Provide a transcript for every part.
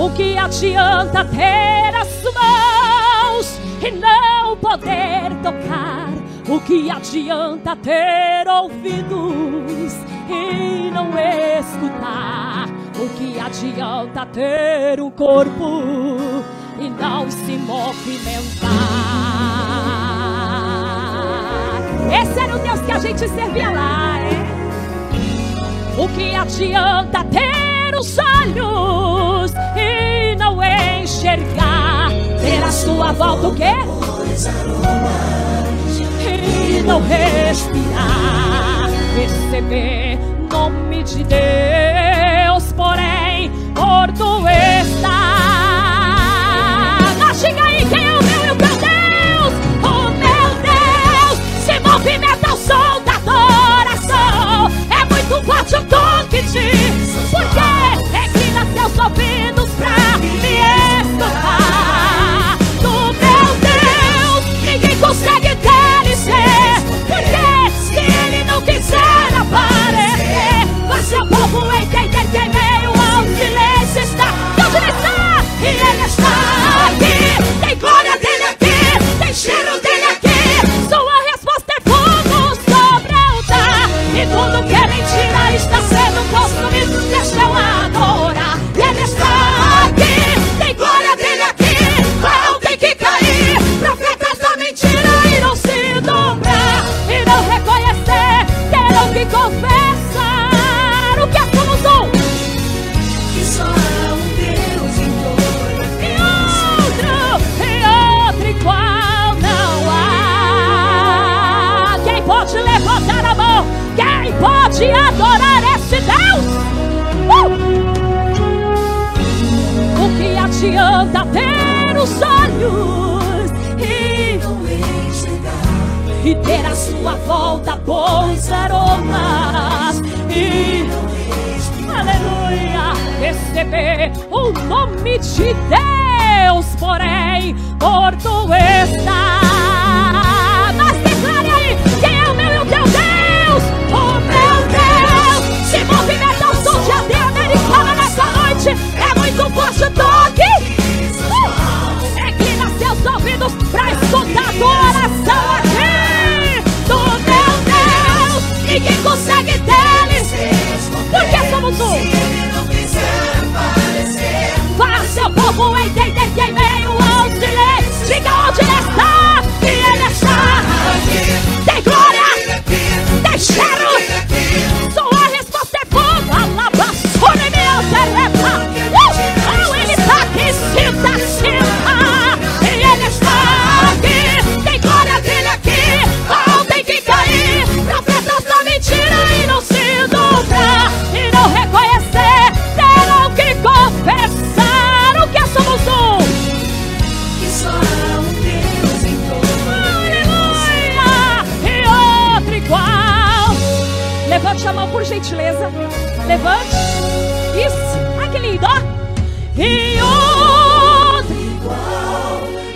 O que adianta ter as mãos e não poder tocar? O que adianta ter ouvidos e não escutar? O que adianta ter um corpo e não se movimentar? Esse era o Deus que a gente servia lá, é? O que adianta ter ela volta o quê? E não respirar, receber nome de Deus, porém, morto está. de adorar esse Deus. Uh! O que adianta ter os olhos e não enxergar e ter a sua volta bons aromas e aleluia receber o nome de Deus, porém morto está Levante a mão por gentileza. Levante. Isso. Ai, que lindo. E outro.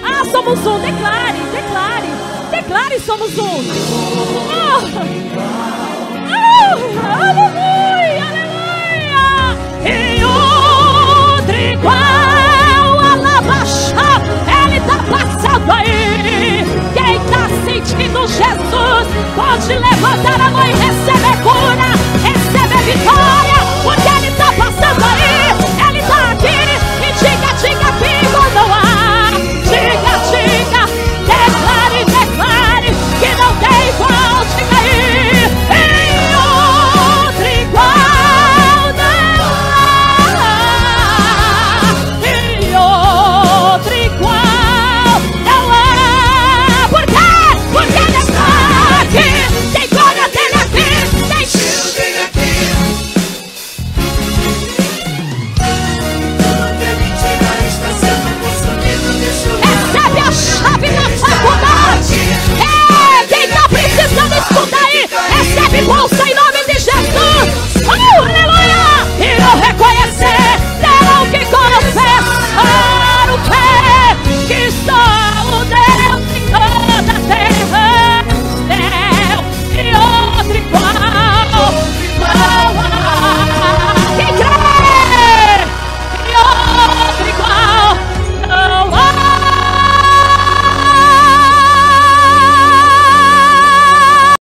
Ah, somos um. Declare, declare. Declare, somos um. Oh. Oh, aleluia, aleluia. E outro igual. Alabaxa. Ele tá passando aí. Quem tá sentindo Jesus pode levantar a mão e receber.